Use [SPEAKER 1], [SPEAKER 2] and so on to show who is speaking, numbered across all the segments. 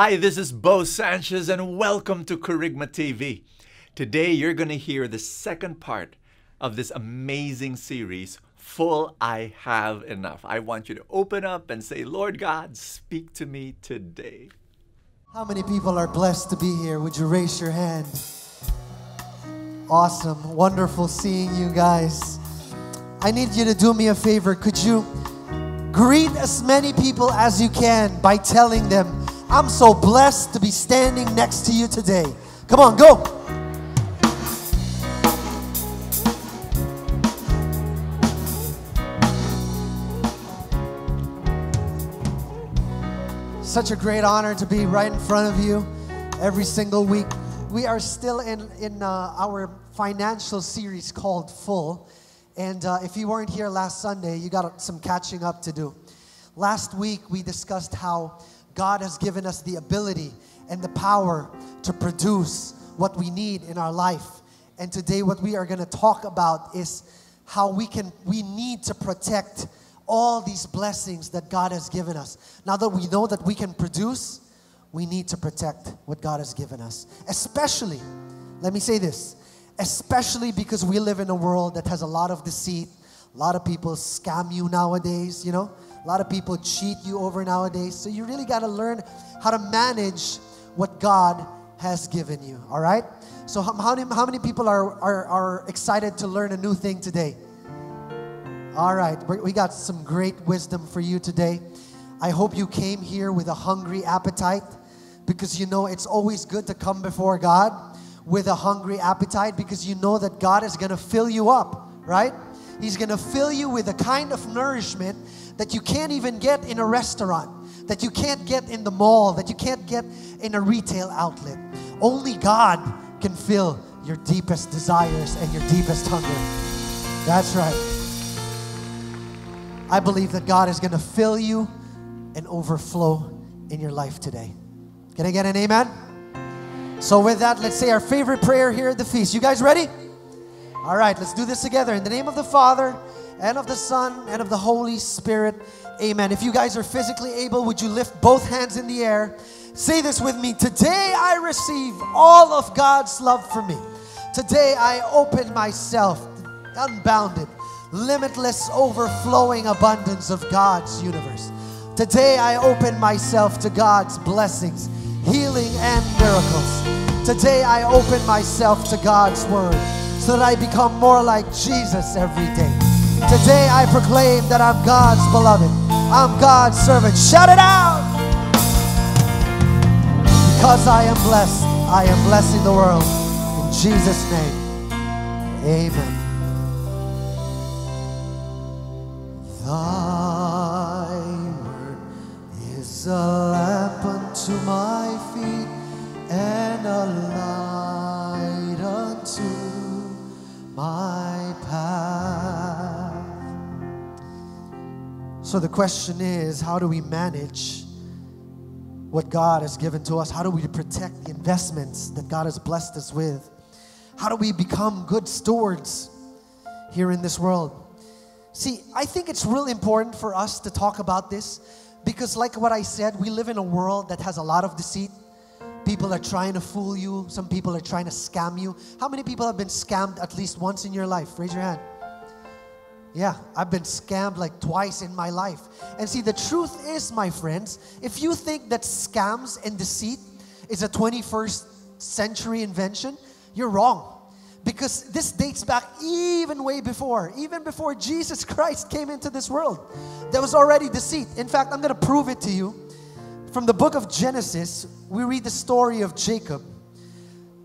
[SPEAKER 1] Hi, this is Bo Sanchez, and welcome to Kerygma TV. Today, you're going to hear the second part of this amazing series, Full I Have Enough. I want you to open up and say, Lord God, speak to me today.
[SPEAKER 2] How many people are blessed to be here? Would you raise your hand? Awesome. Wonderful seeing you guys. I need you to do me a favor. Could you greet as many people as you can by telling them, I'm so blessed to be standing next to you today. Come on, go. Such a great honor to be right in front of you every single week. We are still in, in uh, our financial series called Full. And uh, if you weren't here last Sunday, you got some catching up to do. Last week, we discussed how God has given us the ability and the power to produce what we need in our life. And today, what we are going to talk about is how we can, we need to protect all these blessings that God has given us. Now that we know that we can produce, we need to protect what God has given us. Especially, let me say this, especially because we live in a world that has a lot of deceit. A lot of people scam you nowadays, you know? A lot of people cheat you over nowadays. So you really got to learn how to manage what God has given you, all right? So, how, many, how many people are, are, are excited to learn a new thing today? All right, we got some great wisdom for you today. I hope you came here with a hungry appetite because you know it's always good to come before God with a hungry appetite because you know that God is going to fill you up, right? He's going to fill you with a kind of nourishment that you can't even get in a restaurant, that you can't get in the mall, that you can't get in a retail outlet. Only God can fill your deepest desires and your deepest hunger. That's right. I believe that God is going to fill you and overflow in your life today. Can I get an amen? So, with that, let's say our favorite prayer here at the feast. You guys ready? All right, let's do this together. In the name of the Father, and of the Son, and of the Holy Spirit. Amen. If you guys are physically able, would you lift both hands in the air? Say this with me. Today I receive all of God's love for me. Today I open myself, unbounded, limitless, overflowing abundance of God's universe. Today I open myself to God's blessings, healing, and miracles. Today I open myself to God's word so that I become more like Jesus every day. Today I proclaim that I'm God's beloved. I'm God's servant. Shout it out! Because I am blessed, I am blessing the world. In Jesus' name, amen. Thy word is a lamp unto my feet and a light unto my So the question is how do we manage what God has given to us? How do we protect the investments that God has blessed us with? How do we become good stewards here in this world? See, I think it's really important for us to talk about this because, like what I said, we live in a world that has a lot of deceit. People are trying to fool you, some people are trying to scam you. How many people have been scammed at least once in your life? Raise your hand. Yeah, I've been scammed like twice in my life. And see, the truth is, my friends, if you think that scams and deceit is a 21st century invention, you're wrong because this dates back even way before, even before Jesus Christ came into this world. There was already deceit. In fact, I'm going to prove it to you. From the book of Genesis, we read the story of Jacob.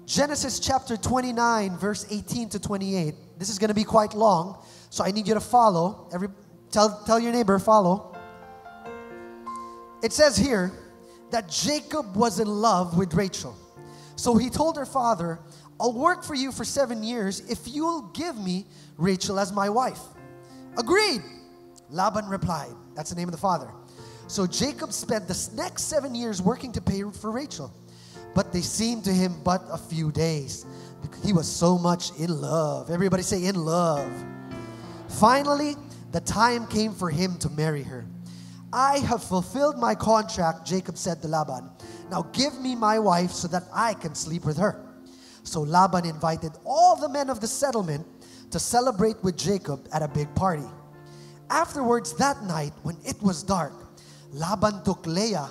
[SPEAKER 2] Genesis chapter 29, verse 18 to 28. This is going to be quite long, so I need you to follow. Every tell tell your neighbor follow. It says here that Jacob was in love with Rachel. So he told her father, I'll work for you for seven years if you'll give me Rachel as my wife. Agreed. Laban replied. That's the name of the father. So Jacob spent the next seven years working to pay for Rachel. But they seemed to him but a few days. He was so much in love. Everybody say, in love. Finally, the time came for him to marry her. I have fulfilled my contract, Jacob said to Laban. Now give me my wife so that I can sleep with her. So Laban invited all the men of the settlement to celebrate with Jacob at a big party. Afterwards, that night, when it was dark, Laban took Leah.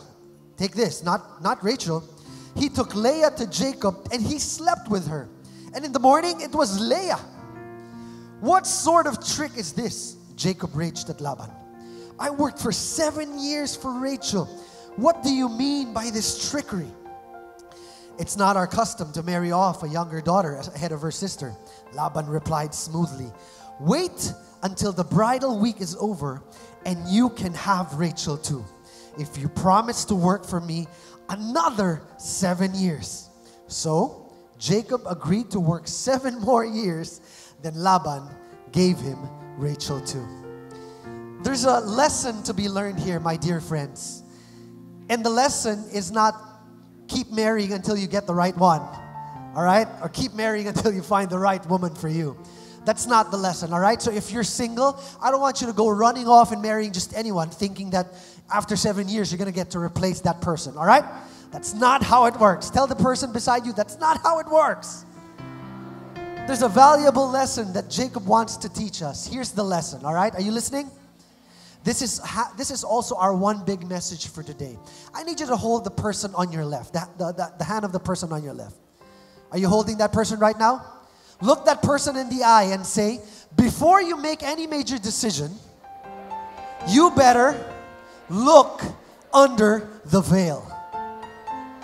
[SPEAKER 2] Take this, not, not Rachel. He took Leah to Jacob and he slept with her. And in the morning, it was Leah. What sort of trick is this? Jacob raged at Laban. I worked for seven years for Rachel. What do you mean by this trickery? It's not our custom to marry off a younger daughter ahead of her sister. Laban replied smoothly, Wait until the bridal week is over and you can have Rachel too. If you promise to work for me another seven years. So Jacob agreed to work seven more years. Then Laban gave him Rachel too. There's a lesson to be learned here, my dear friends. And the lesson is not keep marrying until you get the right one, all right? Or keep marrying until you find the right woman for you. That's not the lesson, all right? So if you're single, I don't want you to go running off and marrying just anyone thinking that after seven years you're gonna get to replace that person, all right? That's not how it works. Tell the person beside you that's not how it works. There's a valuable lesson that Jacob wants to teach us. Here's the lesson, all right? Are you listening? This is, ha- this is also our one big message for today. I need you to hold the person on your left, the, the, the, the hand of the person on your left. Are you holding that person right now? Look that person in the eye and say, before you make any major decision, you better look under the veil.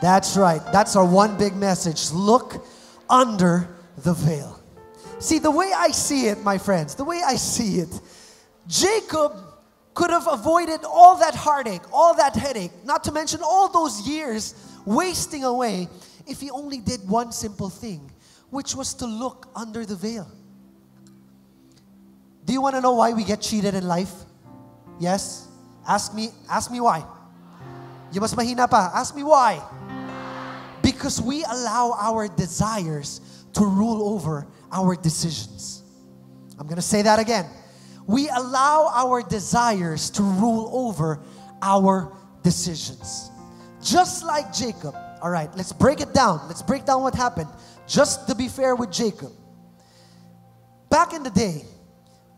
[SPEAKER 2] That's right. That's our one big message. Look under the veil. See, the way I see it, my friends, the way I see it, Jacob could have avoided all that heartache, all that headache, not to mention all those years wasting away if he only did one simple thing, which was to look under the veil. Do you want to know why we get cheated in life? Yes? Ask me, ask me why. You must mahina pa. Ask me why. Because we allow our desires to rule over our decisions. I'm going to say that again we allow our desires to rule over our decisions. Just like Jacob. All right, let's break it down. Let's break down what happened. Just to be fair with Jacob. Back in the day,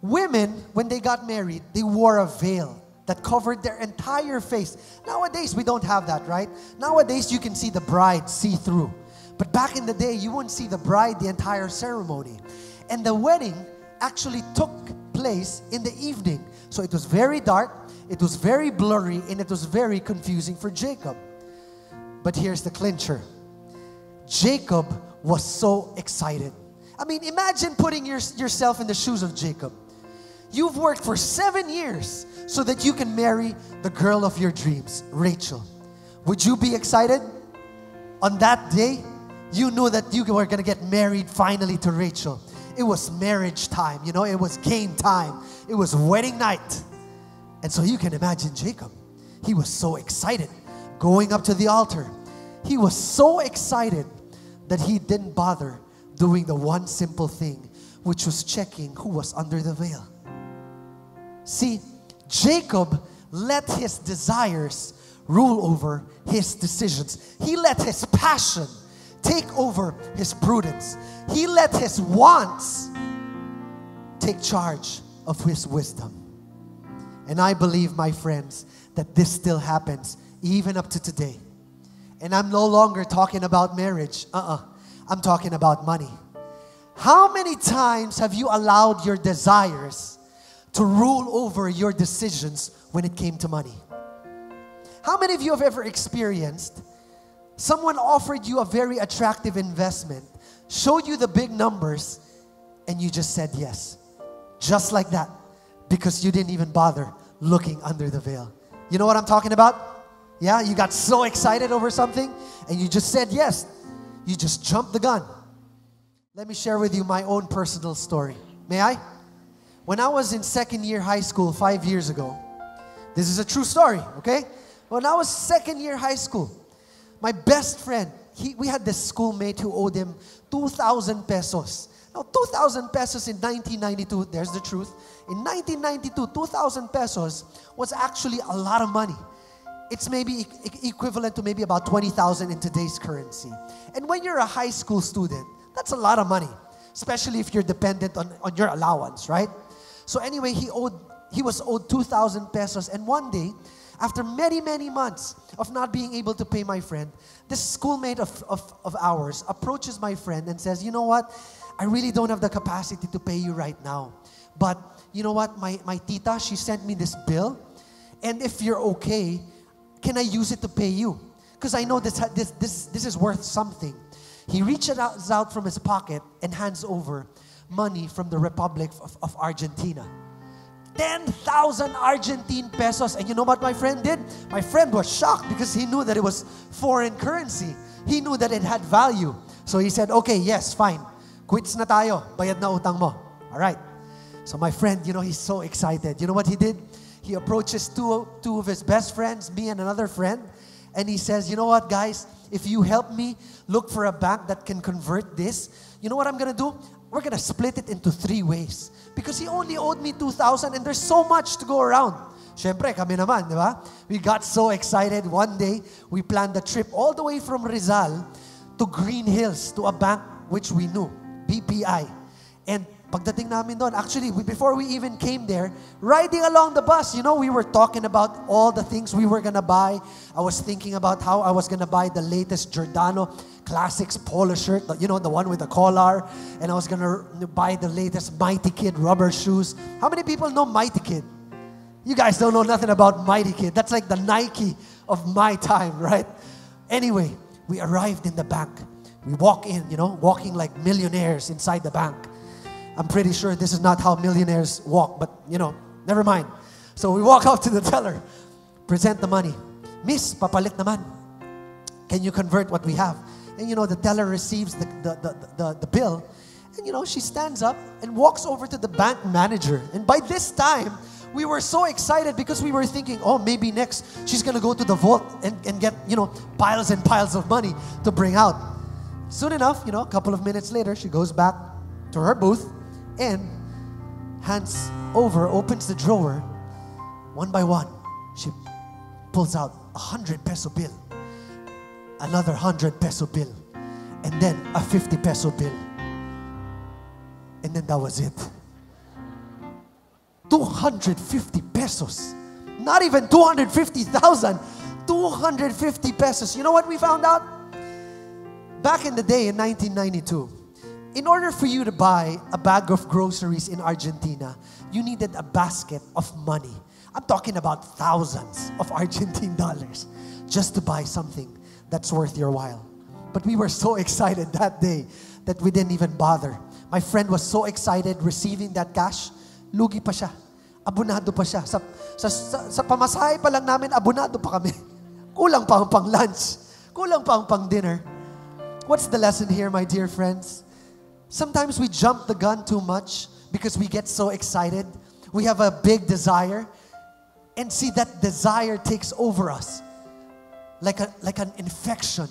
[SPEAKER 2] women, when they got married, they wore a veil that covered their entire face. Nowadays, we don't have that, right? Nowadays, you can see the bride see through. But back in the day, you wouldn't see the bride the entire ceremony. And the wedding actually took place in the evening. So it was very dark, it was very blurry, and it was very confusing for Jacob. But here's the clincher Jacob was so excited. I mean, imagine putting your, yourself in the shoes of Jacob. You've worked for seven years so that you can marry the girl of your dreams, Rachel. Would you be excited? On that day, you knew that you were going to get married finally to Rachel it was marriage time, you know, it was game time, it was wedding night. And so you can imagine Jacob. He was so excited going up to the altar. He was so excited that he didn't bother doing the one simple thing, which was checking who was under the veil. See, Jacob let his desires rule over his decisions. He let his passion take over his prudence. He let his wants take charge of his wisdom. And I believe, my friends, that this still happens even up to today. And I'm no longer talking about marriage. Uh uh-uh. uh. i am talking about money. How many times have you allowed your desires to rule over your decisions when it came to money? How many of you have ever experienced someone offered you a very attractive investment showed you the big numbers, and you just said yes. Just like that. Because you didn't even bother looking under the veil. You know what I'm talking about? Yeah, you got so excited over something and you just said yes. You just jumped the gun. Let me share with you my own personal story. May I? When I was in second year high school five years ago, this is a true story, okay? When I was second year high school, my best friend, he, we had this schoolmate who owed him 2,000 pesos. Now, 2,000 pesos in 1992, there's the truth. In 1992, 2,000 pesos was actually a lot of money. it's maybe e- equivalent to maybe about 20,000 in today's currency. And when you're a high school student, that's a lot of money, especially if you're dependent on, on your allowance, right? So anyway, he owed he was owed 2,000 pesos and one day, after many, many months of not being able to pay my friend, this schoolmate of, of, of ours approaches my friend and says, you know what? I really don't have the capacity to pay you right now. But you know what? My, my tita, she sent me this bill. And if you're okay, can I use it to pay you? Because I know this, this, this, this is worth something. He reaches out, out from his pocket and hands over money from the Republic of, of Argentina. 10,000 Argentine pesos. And you know what my friend did? My friend was shocked because he knew that it was foreign currency. He knew that it had value. So he said, okay, yes, fine. Quits na tayo. Bayad na utang mo. All right. So my friend, you know, he's so excited. You know what he did? He approaches two, two of his best friends, me and another friend, and he says, you know what, guys? If you help me look for a bank that can convert this, you know what I'm going to do? We're going to split it into three ways. Because he only owed me 2,000 and there's so much to go around. Siyempre, kami naman, di ba? We got so excited. One day, we planned a trip all the way from Rizal to Greenhills to a bank which we knew, BPI. And pagdating namin doon, actually, before we even came there, riding along the bus, you know, we were talking about all the things we were gonna buy. I was thinking about how I was gonna buy the latest Giordano Classics polo shirt, you know, the one with the collar. And I was gonna buy the latest Mighty Kid rubber shoes. How many people know Mighty Kid? You guys don't know nothing about Mighty Kid. That's like the Nike of my time, right? Anyway, we arrived in the bank. We walk in, you know, walking like millionaires inside the bank. I'm pretty sure this is not how millionaires walk, but you know, never mind. So we walk up to the teller, present the money. Miss, papalit naman. Can you convert what we have? And you know, the teller receives the, the, the, the, the bill. And you know, she stands up and walks over to the bank manager. And by this time, we were so excited because we were thinking, oh, maybe next she's gonna go to the vault and, and get, you know, piles and piles of money to bring out. Soon enough, you know, a couple of minutes later, she goes back to her booth and hands over, opens the drawer. One by one, she pulls out a hundred peso bill, another hundred peso bill, and then a 50 peso bill. And then that was it. 250 pesos. Not even 250,000. 250 pesos. You know what we found out? Back in the day in 1992, in order for you to buy a bag of groceries in Argentina, you needed a basket of money. I'm talking about thousands of Argentine dollars just to buy something that's worth your while. But we were so excited that day that we didn't even bother. My friend was so excited receiving that cash, lugi pa siya. Abunado pa siya. Sa, sa, sa, sa pamasahe pa lang namin, abunado pa kami. Kulang pa ang pang lunch. Kulang pa ang pang dinner. What's the lesson here, my dear friends? Sometimes we jump the gun too much because we get so excited. We have a big desire. And see, that desire takes over us like, a, like an infection.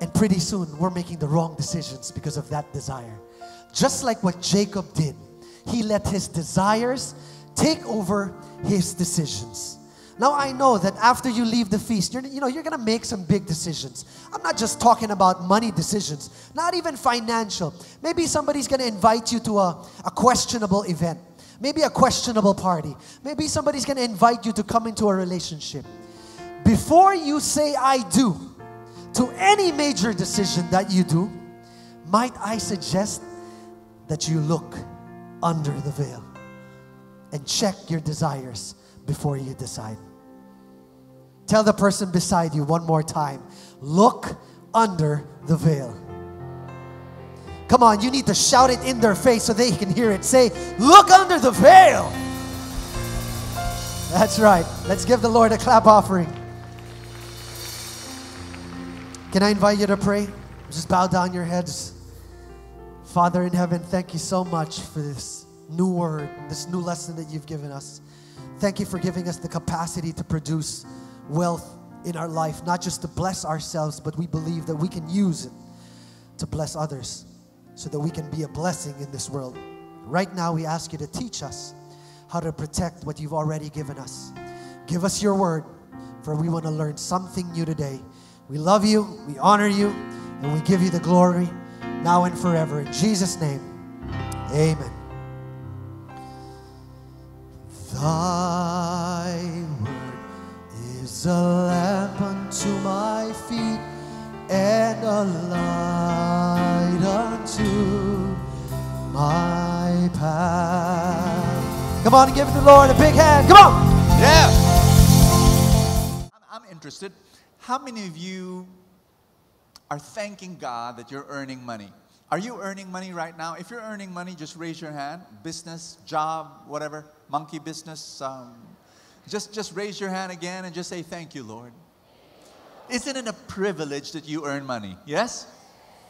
[SPEAKER 2] And pretty soon, we're making the wrong decisions because of that desire. Just like what Jacob did, he let his desires take over his decisions. Now I know that after you leave the feast, you're, you know, you're gonna make some big decisions. I'm not just talking about money decisions, not even financial. Maybe somebody's gonna invite you to a, a questionable event, maybe a questionable party. Maybe somebody's gonna invite you to come into a relationship. Before you say I do to any major decision that you do, might I suggest that you look under the veil and check your desires before you decide. Tell the person beside you one more time look under the veil. Come on, you need to shout it in their face so they can hear it. Say, Look under the veil. That's right. Let's give the Lord a clap offering. Can I invite you to pray? Just bow down your heads. Father in heaven, thank you so much for this new word, this new lesson that you've given us. Thank you for giving us the capacity to produce wealth in our life, not just to bless ourselves, but we believe that we can use it to bless others so that we can be a blessing in this world. Right now, we ask you to teach us how to protect what you've already given us. Give us your word. for we want to learn something new today. We love you, we honor you, and we give you the glory now and forever. In Jesus' name, amen. Thy is a lamp unto my feet and a light unto my path. Come on, and give the Lord a big hand. Come on.
[SPEAKER 1] Yeah. I'm, I'm interested. How many of you are thanking God that you're earning money? Are you earning money right now? If you're earning money, just raise your hand. Business, job, whatever, monkey business. Um, just, just raise your hand again and just say, Thank you, Lord. Isn't it a privilege that you earn money? Yes?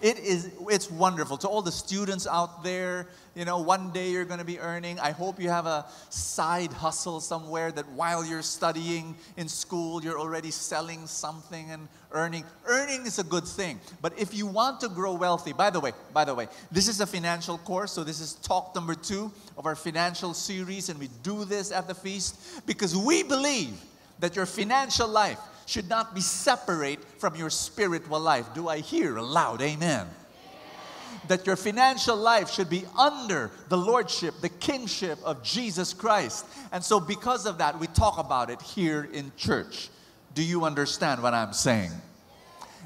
[SPEAKER 1] It is, it's wonderful. To all the students out there, you know, one day you're going to be earning. I hope you have a side hustle somewhere that while you're studying in school, you're already selling something and earning. Earning is a good thing. But if you want to grow wealthy, by the way, by the way, this is a financial course, so this is talk number two of our financial series, and we do this at the feast because we believe that your financial life should not be separate from your spiritual life. Do I hear a loud amen? That your financial life should be under the lordship, the kingship of Jesus Christ. And so, because of that, we talk about it here in church. Do you understand what I'm saying?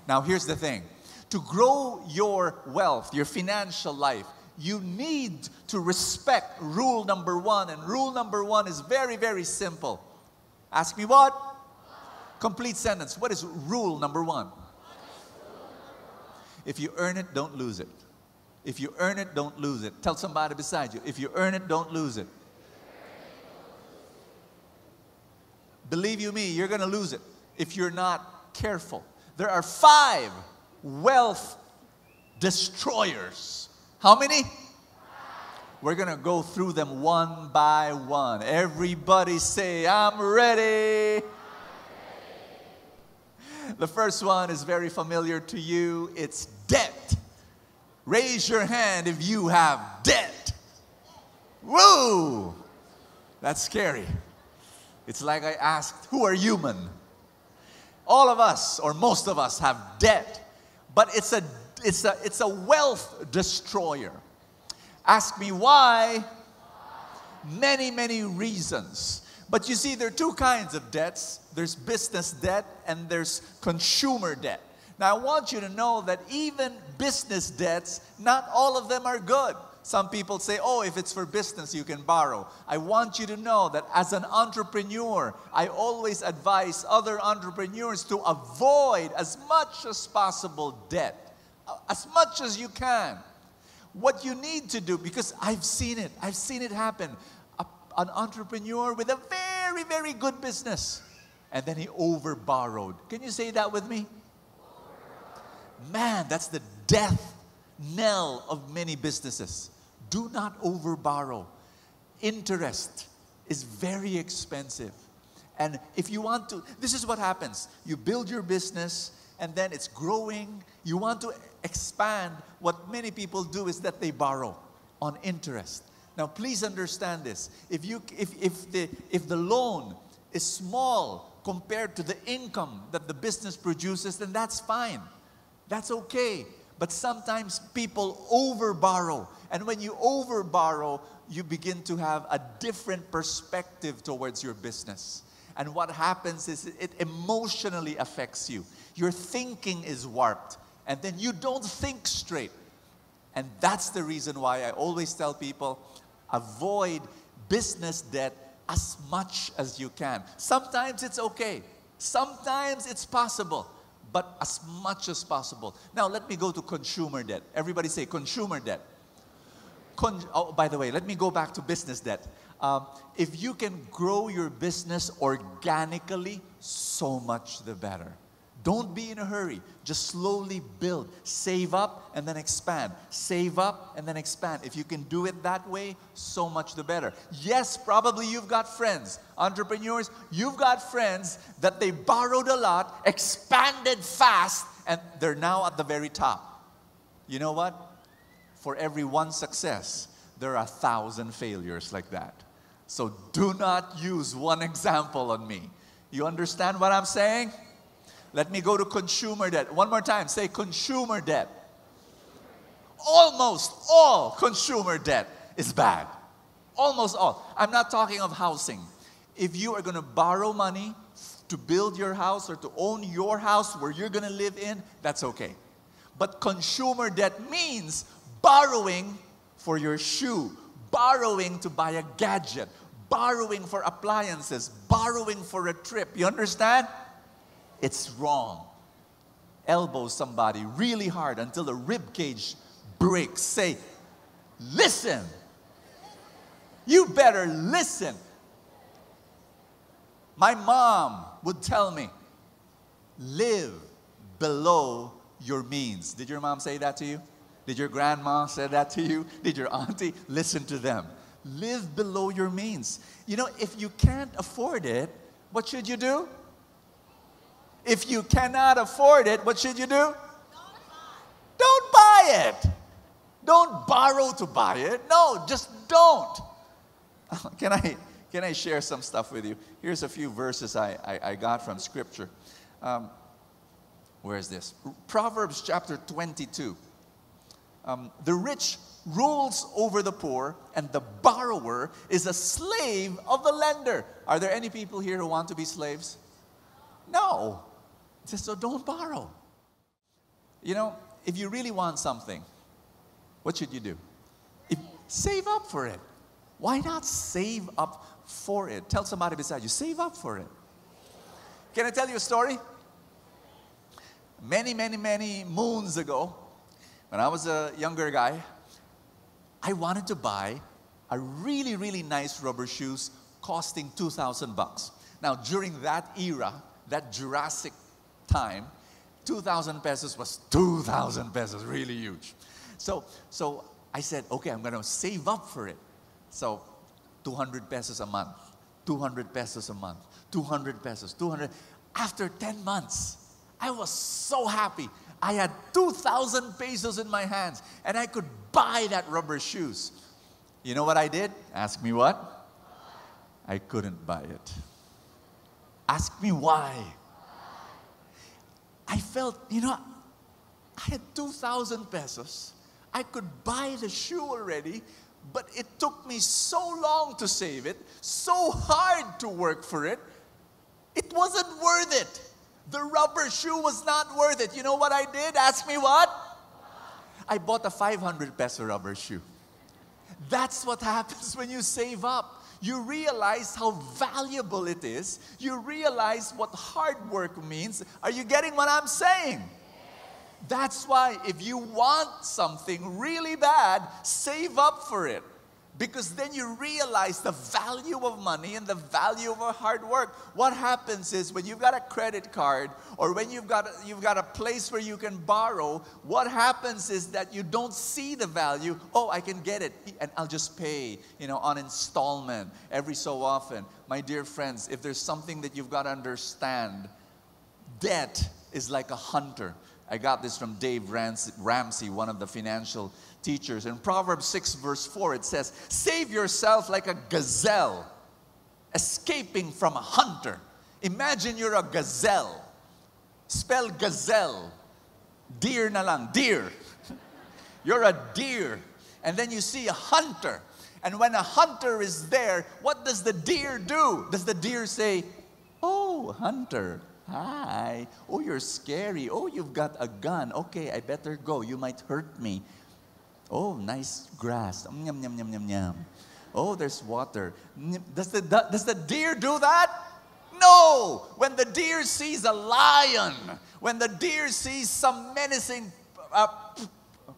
[SPEAKER 1] Now, here's the thing to grow your wealth, your financial life, you need to respect rule number one. And rule number one is very, very simple. Ask me what? Complete sentence. What is rule number one? If you earn it, don't lose it. If you earn it, don't lose it. Tell somebody beside you. If you earn it, don't lose it. Believe you me, you're going to lose it if you're not careful. There are five wealth destroyers. How many? We're going to go through them one by one. Everybody say, I'm ready. The first one is very familiar to you it's debt. Raise your hand if you have debt. Whoa! That's scary. It's like I asked, Who are human? All of us, or most of us, have debt, but it's a, it's a, it's a wealth destroyer. Ask me why. Many, many reasons. But you see, there are two kinds of debts there's business debt and there's consumer debt. Now, I want you to know that even business debts, not all of them are good. Some people say, oh, if it's for business, you can borrow. I want you to know that as an entrepreneur, I always advise other entrepreneurs to avoid as much as possible debt, as much as you can. What you need to do, because I've seen it, I've seen it happen an entrepreneur with a very, very good business. And then he over borrowed. Can you say that with me? Man, that's the death knell of many businesses. Do not over borrow. Interest is very expensive. And if you want to, this is what happens you build your business and then it's growing. You want to expand. What many people do is that they borrow on interest. Now, please understand this. If, you, if, if, the, if the loan is small compared to the income that the business produces, then that's fine. That's okay. But sometimes people over borrow. And when you over borrow, you begin to have a different perspective towards your business. And what happens is it emotionally affects you. Your thinking is warped. And then you don't think straight. And that's the reason why I always tell people avoid business debt as much as you can. Sometimes it's okay, sometimes it's possible, but as much as possible. Now, let me go to consumer debt. Everybody say consumer debt. Con- oh, by the way, let me go back to business debt. Um, if you can grow your business organically, so much the better. Don't be in a hurry. Just slowly build. Save up and then expand. Save up and then expand. If you can do it that way, so much the better. Yes, probably you've got friends, entrepreneurs, you've got friends that they borrowed a lot, expanded fast, and they're now at the very top. You know what? For every one success, there are a thousand failures like that. So do not use one example on me. You understand what I'm saying? Let me go to consumer debt. One more time, say consumer debt. Almost all consumer debt is bad. Almost all. I'm not talking of housing. If you are going to borrow money to build your house or to own your house where you're going to live in, that's okay. But consumer debt means borrowing for your shoe, borrowing to buy a gadget, borrowing for appliances, borrowing for a trip. You understand? It's wrong. Elbow somebody really hard until the rib cage breaks. Say, listen. You better listen. My mom would tell me, live below your means. Did your mom say that to you? Did your grandma say that to you? Did your auntie? Listen to them. Live below your means. You know, if you can't afford it, what should you do? If you cannot afford it, what should you do? Don't buy it. Don't borrow to buy it. No, just don't. Can I, can I share some stuff with you? Here's a few verses I, I, I got from Scripture. Um, where is this? Proverbs chapter 22. Um, the rich rules over the poor, and the borrower is a slave of the lender. Are there any people here who want to be slaves? No. So don't borrow. You know, if you really want something, what should you do? If, save up for it. Why not save up for it? Tell somebody beside you, save up for it. Can I tell you a story? Many, many, many moons ago, when I was a younger guy, I wanted to buy a really, really nice rubber shoes costing 2,000 bucks. Now, during that era, that Jurassic time, 2,000 pesos was 2,000 pesos, really huge. So, so I said, okay, I'm going to save up for it. So 200 pesos a month, 200 pesos a month, 200 pesos, 200. After 10 months, I was so happy. I had 2,000 pesos in my hands and I could buy that rubber shoes. You know what I did? Ask me what? I couldn't buy it. Ask me why. I felt, you know, I had 2,000 pesos. I could buy the shoe already, but it took me so long to save it, so hard to work for it. It wasn't worth it. The rubber shoe was not worth it. You know what I did? Ask me what? I bought a 500 peso rubber shoe. That's what happens when you save up. You realize how valuable it is. You realize what hard work means. Are you getting what I'm saying? That's why if you want something really bad, save up for it because then you realize the value of money and the value of hard work. What happens is when you've got a credit card or when you've got a, you've got a place where you can borrow, what happens is that you don't see the value. Oh, I can get it and I'll just pay, you know, on installment every so often. My dear friends, if there's something that you've got to understand, debt is like a hunter. I got this from Dave Ramsey, one of the financial teachers. In Proverbs 6, verse 4, it says, Save yourself like a gazelle escaping from a hunter. Imagine you're a gazelle. Spell gazelle. Deer na lang, deer. You're a deer. And then you see a hunter. And when a hunter is there, what does the deer do? Does the deer say, Oh, hunter, hi. Oh, you're scary. Oh, you've got a gun. Okay, I better go. You might hurt me. Oh, nice grass. Yum, yum, yum, yum, yum. Oh, there's water. Does the, does the deer do that? No! When the deer sees a lion, when the deer sees some menacing uh,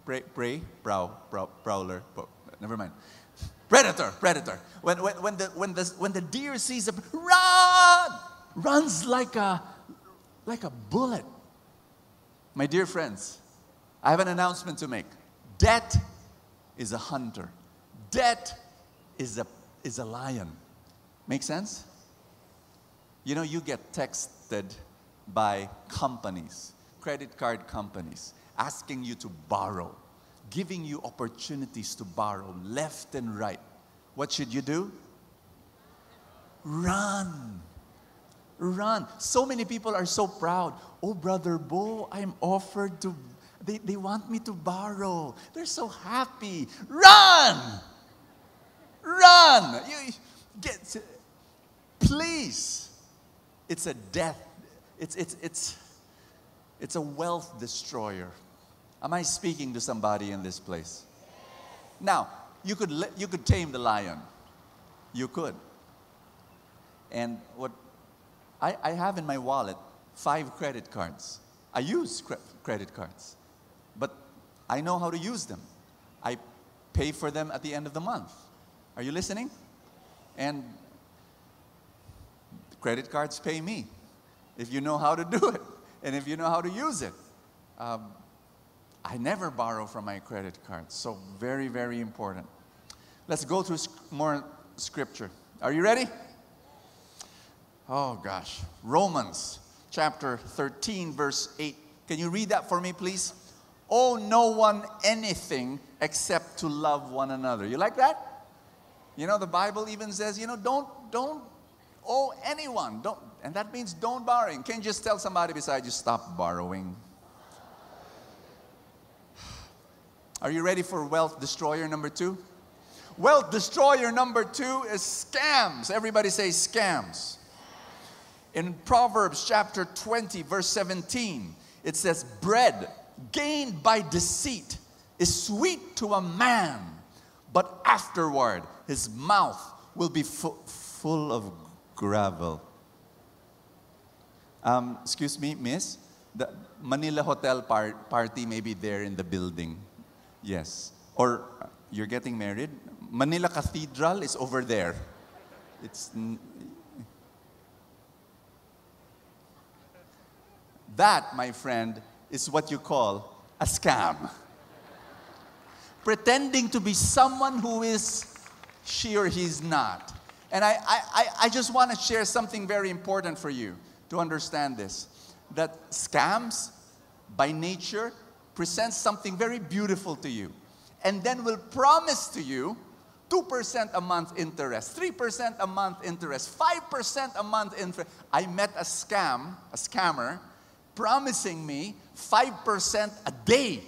[SPEAKER 1] prey, prey, brow, brow, prowler, never mind. Predator, predator. When, when, when, the, when, the, when the deer sees a run, runs like a, like a bullet. My dear friends, I have an announcement to make. Debt is a hunter. Debt is a, is a lion. Make sense? You know, you get texted by companies, credit card companies, asking you to borrow, giving you opportunities to borrow left and right. What should you do? Run. Run. So many people are so proud. Oh, Brother Bo, I'm offered to, they, they want me to borrow. They're so happy. Run! Run! You, get, please. It's a death. It's, it's, it's, it's a wealth destroyer. Am I speaking to somebody in this place? Now, you could, you could tame the lion. You could. And what I, I have in my wallet five credit cards. I use cre- credit cards, but I know how to use them. I pay for them at the end of the month. Are you listening? And credit cards pay me if you know how to do it and if you know how to use it. Um, I never borrow from my credit cards, so very, very important. Let's go through more scripture. Are you ready? Oh gosh. Romans chapter 13, verse 8. Can you read that for me, please? Owe no one anything except to love one another. You like that? You know, the Bible even says, you know, don't, don't owe anyone. Don't, and that means don't borrow. Can you just tell somebody beside you, stop borrowing? Are you ready for wealth destroyer number two? Wealth destroyer number two is scams. Everybody say scams. In Proverbs chapter 20, verse 17, it says, Bread gained by deceit is sweet to a man, but afterward his mouth will be fu- full of gravel. Um, excuse me, miss? The Manila Hotel par- party may be there in the building. Yes. Or you're getting married? Manila Cathedral is over there. It's That, my friend, is what you call a scam. Pretending to be someone who is she or he's not. And I, I, I just want to share something very important for you to understand this that scams, by nature, present something very beautiful to you and then will promise to you 2% a month interest, 3% a month interest, 5% a month interest. I met a scam, a scammer, promising me 5% a day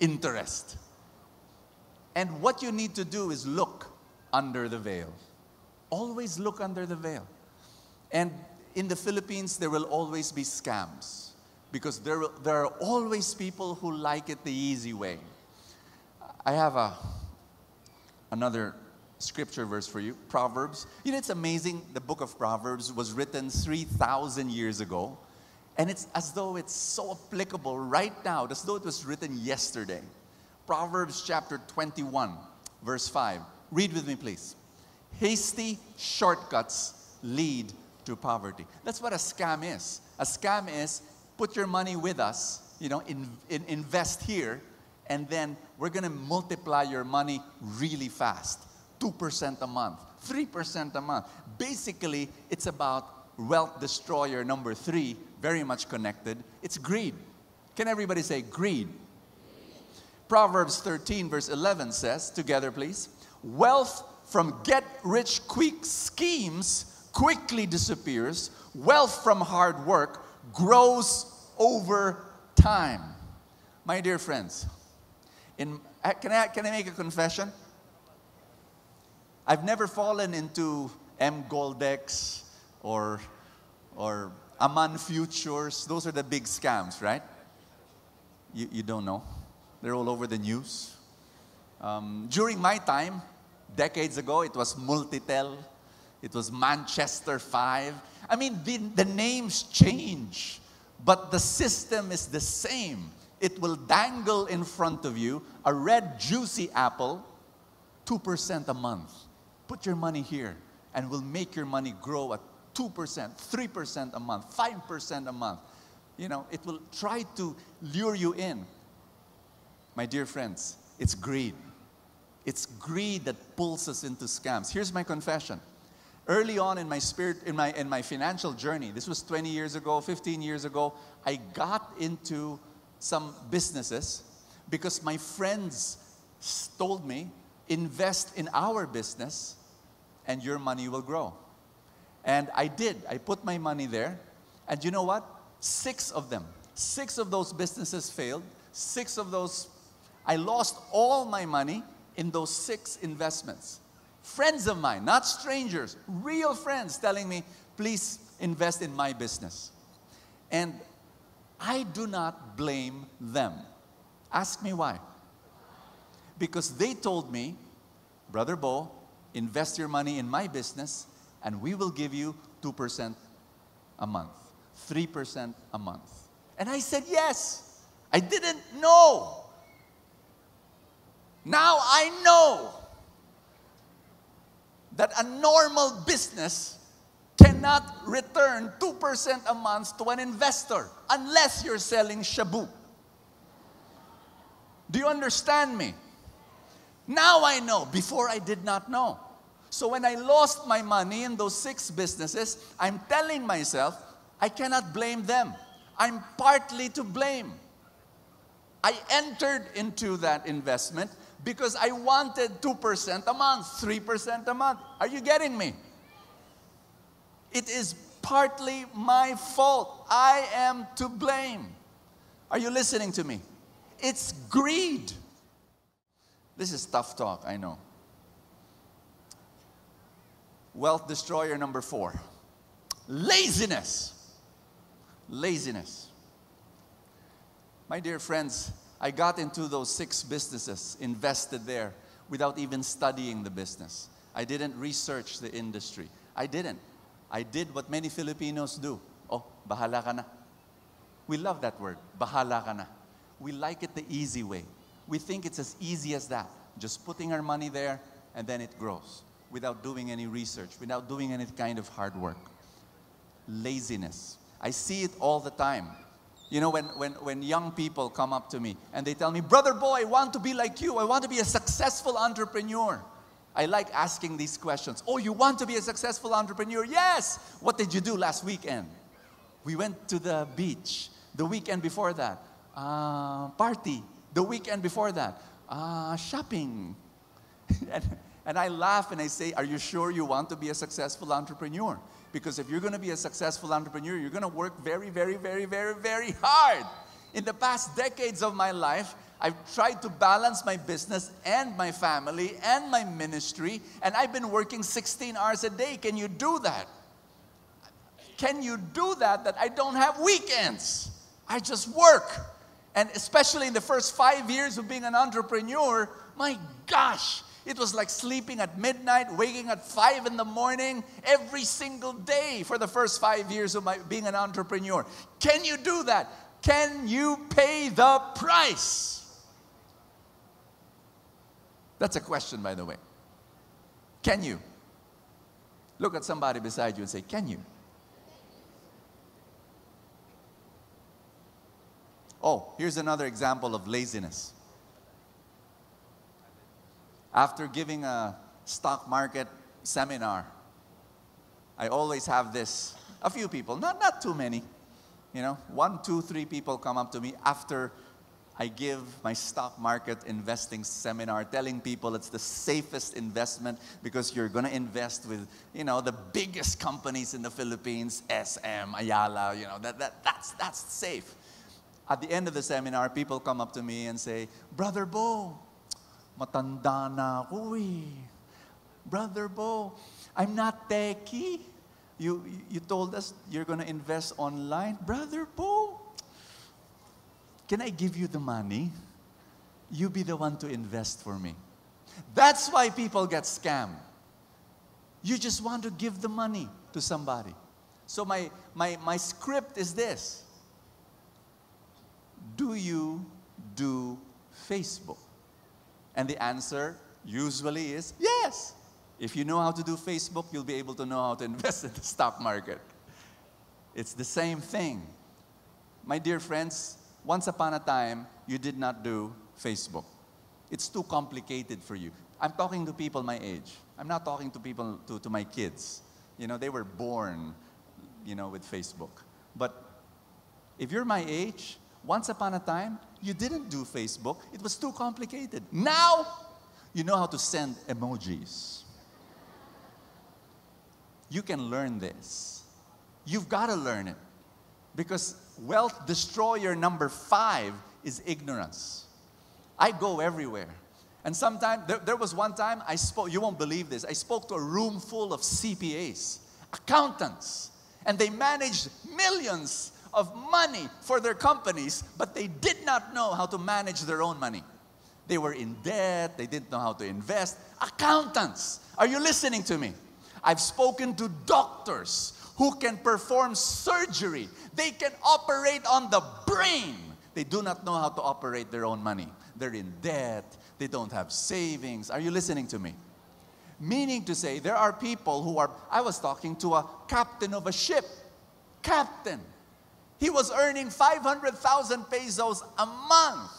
[SPEAKER 1] interest. And what you need to do is look under the veil. Always look under the veil. And in the Philippines, there will always be scams because there, there are always people who like it the easy way. I have a, another scripture verse for you Proverbs. You know, it's amazing. The book of Proverbs was written 3,000 years ago. And it's as though it's so applicable right now, as though it was written yesterday. Proverbs chapter 21, verse 5. Read with me, please. Hasty shortcuts lead to poverty. That's what a scam is. A scam is put your money with us, you know, in, in, invest here, and then we're going to multiply your money really fast 2% a month, 3% a month. Basically, it's about wealth destroyer number three, very much connected. It's greed. Can everybody say greed? Proverbs 13, verse 11 says, together please, wealth from get rich quick schemes quickly disappears, wealth from hard work grows over time. My dear friends, in, uh, can, I, can I make a confession? I've never fallen into Emgoldex or, or Aman Futures. Those are the big scams, right? You, you don't know. They're all over the news. Um, during my time, decades ago, it was Multitel, it was Manchester 5. I mean, the, the names change, but the system is the same. It will dangle in front of you a red, juicy apple, 2% a month. Put your money here, and we'll make your money grow at 2%, 3% a month, 5% a month. You know, it will try to lure you in. My dear friends, it's greed. It's greed that pulls us into scams. Here's my confession. Early on in my spirit, in my, in my financial journey, this was 20 years ago, 15 years ago, I got into some businesses because my friends told me, invest in our business and your money will grow. And I did. I put my money there. And you know what? Six of them, six of those businesses failed. Six of those, I lost all my money in those six investments. Friends of mine, not strangers, real friends telling me, please invest in my business. And I do not blame them. Ask me why. Because they told me, Brother Bo, invest your money in my business and we will give you 2% a month, 3% a month. And I said, Yes. I didn't know. Now I know that a normal business cannot return 2% a month to an investor unless you're selling shabu. Do you understand me? Now I know. Before I did not know. So when I lost my money in those six businesses, I'm telling myself, I cannot blame them. I'm partly to blame. I entered into that investment because I wanted 2% a month, 3% a month. Are you getting me? It is partly my fault. I am to blame. Are you listening to me? It's greed. This is tough talk, I know. Wealth destroyer number four laziness. Laziness. My dear friends, I got into those six businesses, invested there without even studying the business. I didn't research the industry. I didn't. I did what many Filipinos do. Oh, bahala ka na. We love that word, bahala ka na. We like it the easy way. We think it's as easy as that. Just putting our money there and then it grows without doing any research, without doing any kind of hard work. Laziness. I see it all the time. You know, when, when, when young people come up to me and they tell me, Brother Bo, I want to be like you. I want to be a successful entrepreneur. I like asking these questions. Oh, you want to be a successful entrepreneur? Yes. What did you do last weekend? We went to the beach. The weekend before that, uh, party. The weekend before that, uh, shopping. and I laugh and I say, Are you sure you want to be a successful entrepreneur? Because if you're going to be a successful entrepreneur, you're going to work very, very, very, very, very hard. In the past decades of my life, I've tried to balance my business and my family and my ministry, and I've been working 16 hours a day. Can you do that? Can you do that? That I don't have weekends. I just work. And especially in the first five years of being an entrepreneur, my gosh, it was like sleeping at midnight, waking at five in the morning every single day for the first five years of my being an entrepreneur. Can you do that? Can you pay the price? That's a question, by the way. Can you? Look at somebody beside you and say, Can you? Oh, here's another example of laziness. After giving a stock market seminar, I always have this. A few people, not, not too many, you know, one, two, three people come up to me after I give my stock market investing seminar telling people it's the safest investment because you're going to invest with, you know, the biggest companies in the Philippines, SM, Ayala, you know, that, that, that's, that's safe. At the end of the seminar, people come up to me and say, Brother Bo, matanda na ako eh. Brother Bo, I'm not techie. You, you told us you're going to invest online. Brother Bo, can I give you the money? You be the one to invest for me. That's why people get scammed. You just want to give the money to somebody. So my, my, my script is this. Do you do Facebook? And the answer usually is yes. If you know how to do Facebook, you'll be able to know how to invest in the stock market. It's the same thing. My dear friends, once upon a time, you did not do Facebook. It's too complicated for you. I'm talking to people my age. I'm not talking to people, to, to my kids. You know, they were born, you know, with Facebook. But if you're my age, once upon a time, you didn't do Facebook. It was too complicated. Now, you know how to send emojis. you can learn this. You've got to learn it. Because wealth destroyer number five is ignorance. I go everywhere. And sometimes, there, there, was one time I spoke, you won't believe this, I spoke to a room full of CPAs, accountants, and they managed millions of money for their companies, but they did not know how to manage their own money. They were in debt, they didn't know how to invest. Accountants, are you listening to me? I've spoken to doctors who can perform surgery, they can operate on the brain. They do not know how to operate their own money. They're in debt, they don't have savings. Are you listening to me? Meaning to say, there are people who are. I was talking to a captain of a ship. Captain. He was earning 500,000 pesos a month.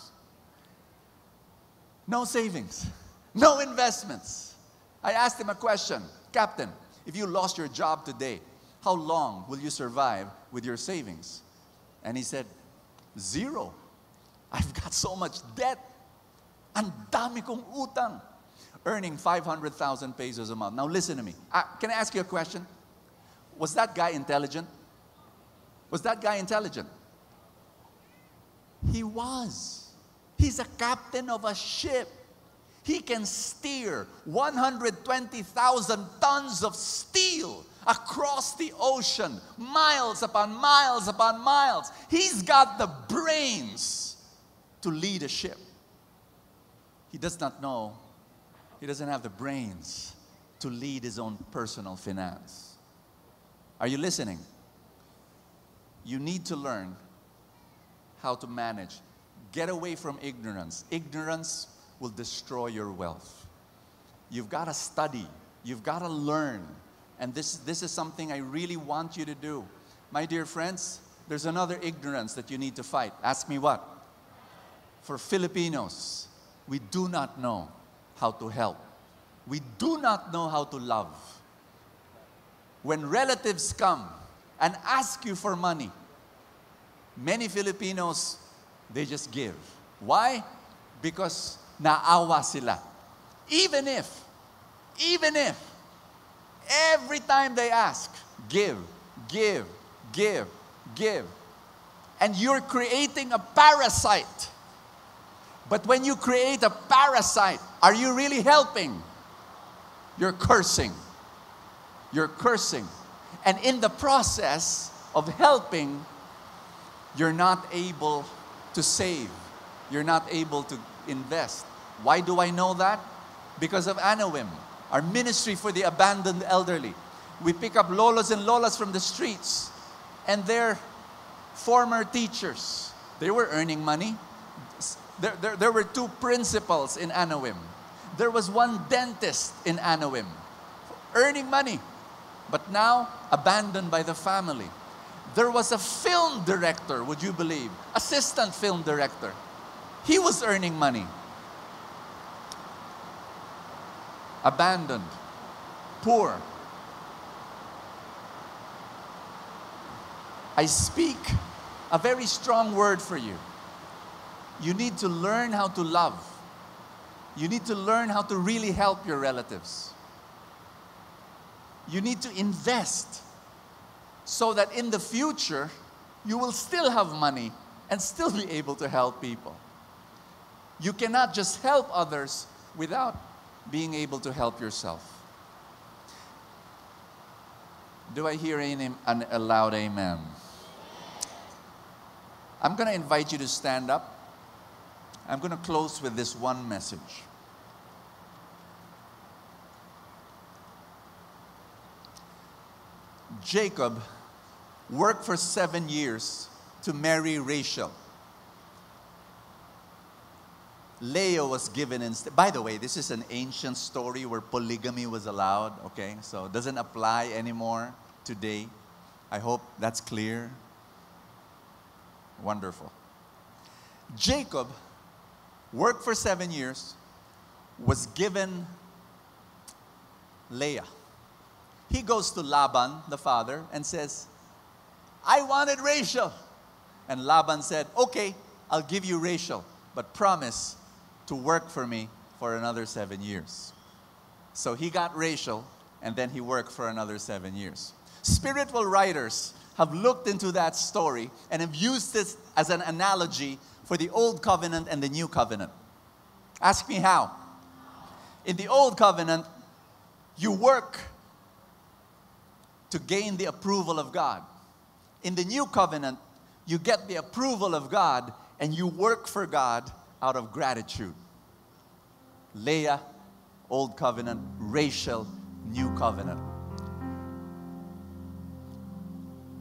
[SPEAKER 1] No savings, no investments. I asked him a question Captain, if you lost your job today, how long will you survive with your savings? And he said, Zero. I've got so much debt. Ang dami kong utang. Earning 500,000 pesos a month. Now listen to me. Uh, can I ask you a question? Was that guy intelligent? Was that guy intelligent? He was. He's a captain of a ship. He can steer 120,000 tons of steel across the ocean, miles upon miles upon miles. He's got the brains to lead a ship. He does not know, he doesn't have the brains to lead his own personal finance. Are you listening? You need to learn how to manage. Get away from ignorance. Ignorance will destroy your wealth. You've got to study, you've got to learn. And this, this is something I really want you to do. My dear friends, there's another ignorance that you need to fight. Ask me what? For Filipinos, we do not know how to help. We do not know how to love. When relatives come and ask you for money, many Filipinos, they just give. Why? Because naawa sila. Even if, even if, every time they ask, give, give, give, give. And you're creating a parasite but when you create a parasite, are you really helping? You're cursing. You're cursing. And in the process of helping, you're not able to save. You're not able to invest. Why do I know that? Because of Anawim, our ministry for the abandoned elderly. We pick up lolos and lolas from the streets, and they're former teachers. They were earning money there, there, there were two principals in Anawim. There was one dentist in Anawim, earning money, but now abandoned by the family. There was a film director, would you believe? Assistant film director. He was earning money. Abandoned, poor. I speak a very strong word for you. You need to learn how to love. You need to learn how to really help your relatives. You need to invest so that in the future, you will still have money and still be able to help people. You cannot just help others without being able to help yourself. Do I hear an, an, a loud amen? I'm going to invite you to stand up. I'm going to close with this one message. Jacob worked for seven years to marry Rachel. Leah was given instead. By the way, this is an ancient story where polygamy was allowed, okay? So it doesn't apply anymore today. I hope that's clear. Wonderful. Jacob worked for seven years, was given Leah. He goes to Laban, the father, and says, I wanted Rachel. And Laban said, Okay, I'll give you Rachel, but promise to work for me for another seven years. So he got Rachel, and then he worked for another seven years. Spiritual writers have looked into that story and have used this as an analogy for the old covenant and the new covenant. Ask me how. In the old covenant, you work to gain the approval of God. In the new covenant, you get the approval of God and you work for God out of gratitude. Leah, old covenant, Rachel, new covenant.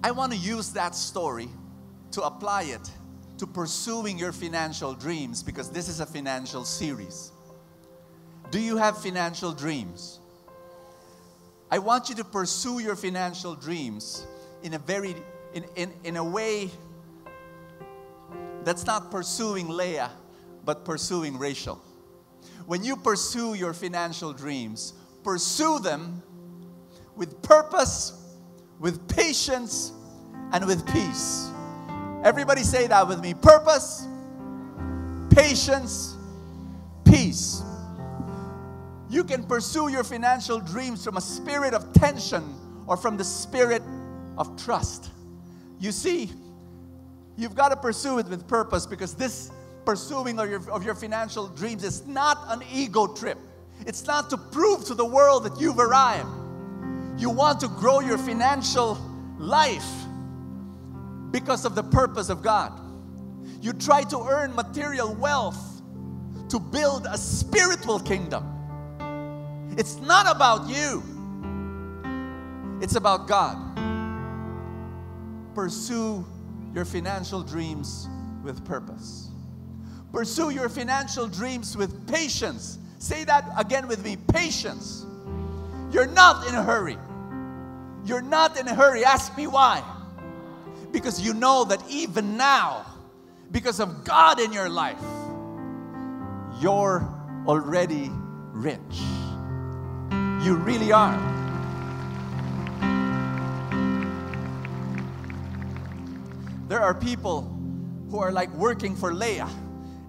[SPEAKER 1] I want to use that story to apply it to pursuing your financial dreams because this is a financial series. Do you have financial dreams? I want you to pursue your financial dreams in a very in, in, in a way that's not pursuing Leah, but pursuing Rachel. When you pursue your financial dreams, pursue them with purpose, with patience, and with peace. Everybody say that with me purpose, patience, peace. You can pursue your financial dreams from a spirit of tension or from the spirit of trust. You see, you've got to pursue it with purpose because this pursuing of your, of your financial dreams is not an ego trip. It's not to prove to the world that you've arrived. You want to grow your financial life because of the purpose of God. You try to earn material wealth to build a spiritual kingdom. It's not about you, it's about God. Pursue your financial dreams with purpose. Pursue your financial dreams with patience. Say that again with me patience. You're not in a hurry. You're not in a hurry. Ask me why. Because you know that even now, because of God in your life, you're already rich. You really are. There are people who are like working for Leah,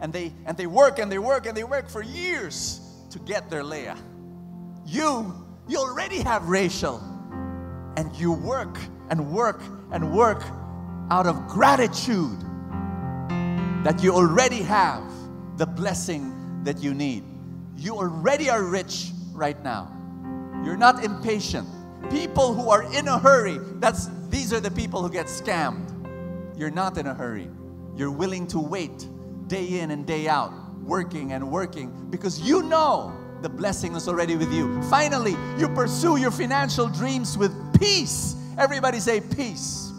[SPEAKER 1] and they and they work and they work and they work for years to get their Leah. You you already have Rachel, and you work and work and work out of gratitude that you already have the blessing that you need. You already are rich right now. You're not impatient. People who are in a hurry, that's these are the people who get scammed. You're not in a hurry. You're willing to wait day in and day out, working and working because you know the blessing is already with you. Finally, you pursue your financial dreams with peace. Everybody say peace.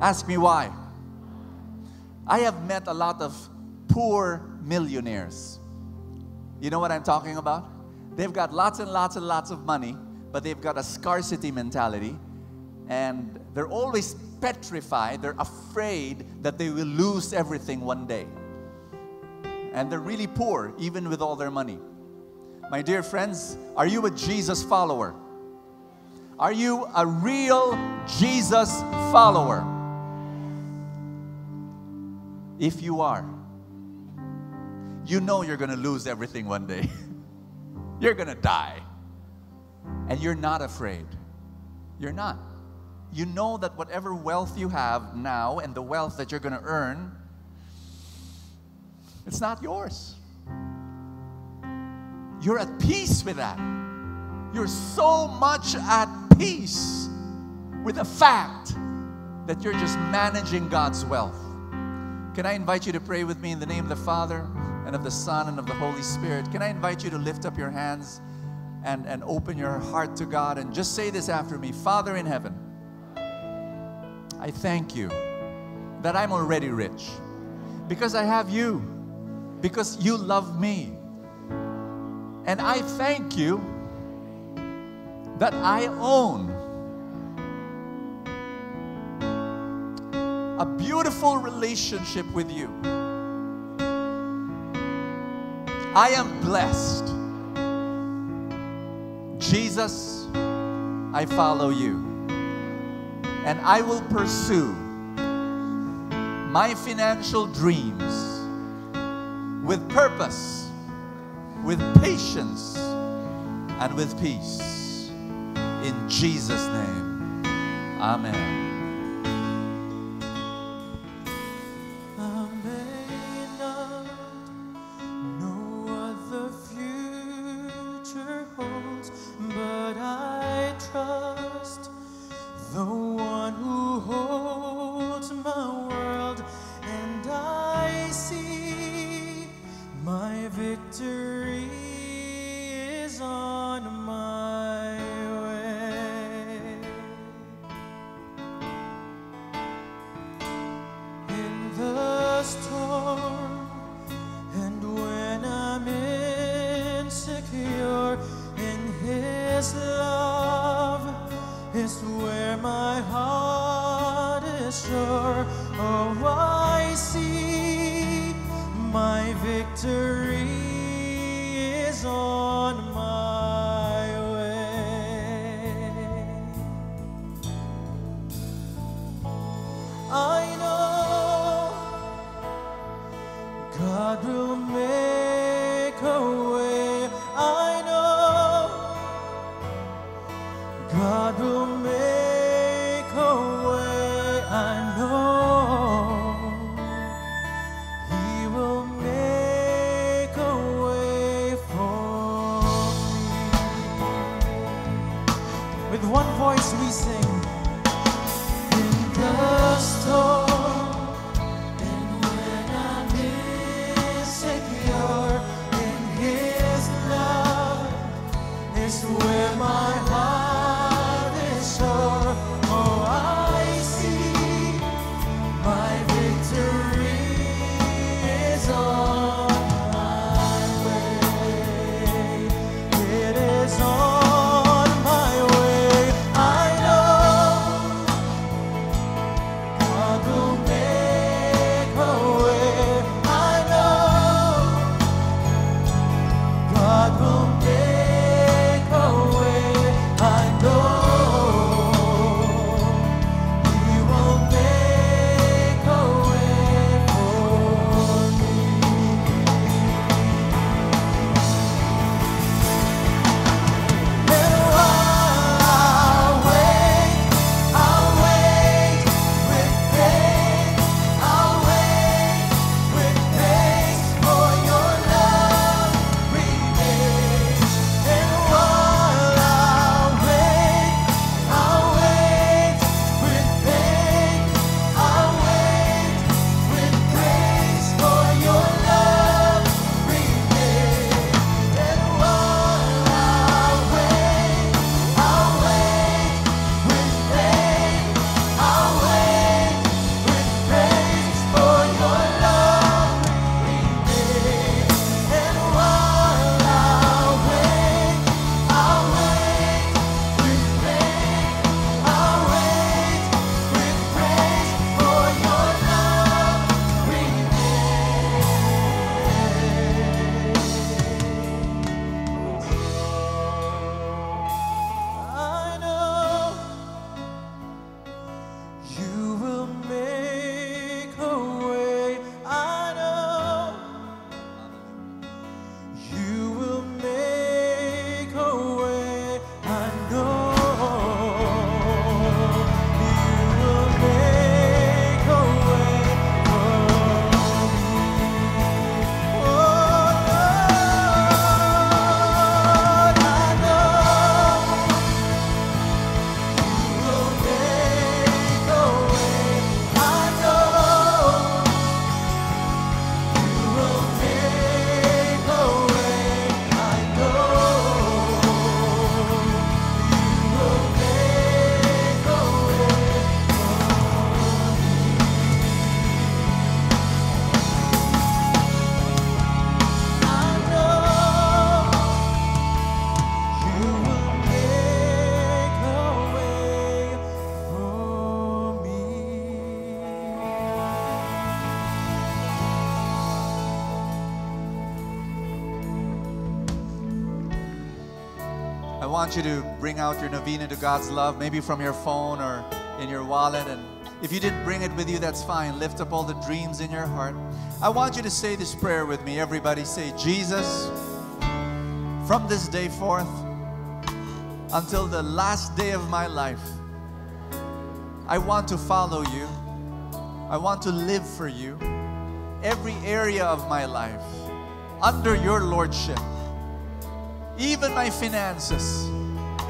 [SPEAKER 1] Ask me why. I have met a lot of poor millionaires. You know what I'm talking about? They've got lots and lots and lots of money, but they've got a scarcity mentality. And they're always petrified, they're afraid that they will lose everything one day. And they're really poor, even with all their money. My dear friends, are you a Jesus follower? Are you a real Jesus follower? If you are, you know you're going to lose everything one day. you're going to die. And you're not afraid. You're not. You know that whatever wealth you have now and the wealth that you're going to earn, it's not yours. You're at peace with that. You're so much at peace with the fact that you're just managing God's wealth. Can I invite you to pray with me in the name of the Father and of the Son and of the Holy Spirit? Can I invite you to lift up your hands and, and open your heart to God and just say this after me Father in heaven, I thank you that I'm already rich because I have you, because you love me. And I thank you that I own a beautiful relationship with you. I am blessed. Jesus, I follow you and I will pursue my financial dreams with purpose, with patience, and with peace. In Jesus' name, Amen.
[SPEAKER 3] God will make
[SPEAKER 1] I want you to bring out your novena to God's love, maybe from your phone or in your wallet. And if you didn't bring it with you, that's fine. Lift up all the dreams in your heart. I want you to say this prayer with me. Everybody say, Jesus, from this day forth until the last day of my life, I want to follow you. I want to live for you. Every area of my life under your lordship. Even my finances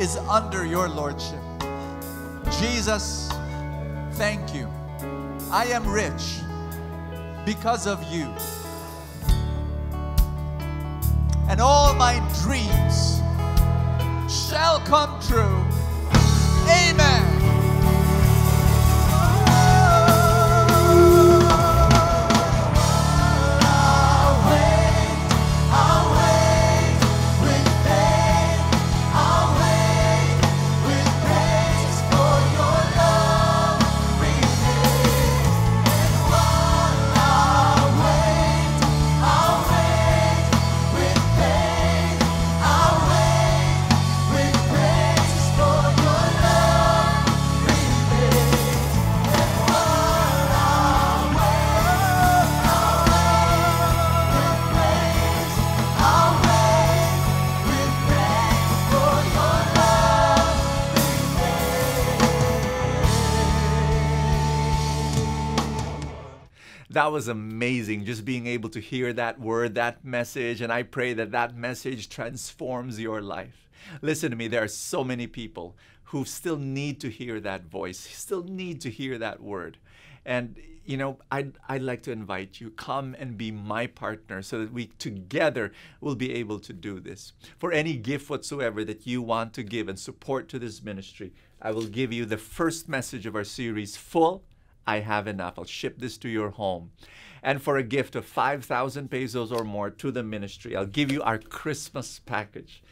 [SPEAKER 1] is under your lordship. Jesus, thank you. I am rich because of you. And all my dreams shall come true. Amen. That was amazing, just being able to hear that word, that message, and I pray that that message transforms your life. Listen to me, there are so many people who still need to hear that voice, still need to hear that word. And you know, I'd, I'd like to invite you, come and be my partner so that we together will be able to do this. For any gift whatsoever that you want to give and support to this ministry, I will give you the first message of our series, Full I have enough. I'll ship this to your home. And for a gift of 5,000 pesos or more to the ministry, I'll give you our Christmas package.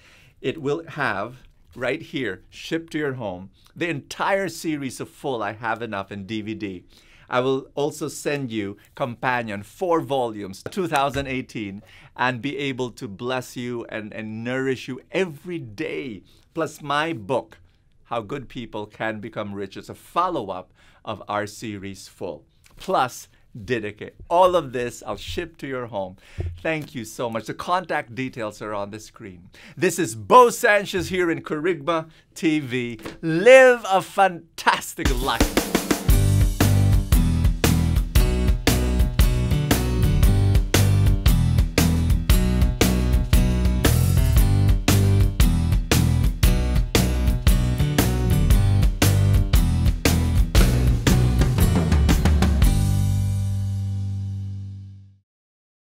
[SPEAKER 1] It will have right here, shipped to your home, the entire series of Full I Have Enough in DVD. I will also send you Companion, four volumes, 2018, and be able to bless you and, and nourish you every day. Plus, my book, How Good People Can Become Rich, is a follow up of our series Full. Plus, Didache. All of this I'll ship to your home. Thank you so much. The contact details are on the screen. This is Bo Sanchez here in Kerygma TV. Live a fantastic life.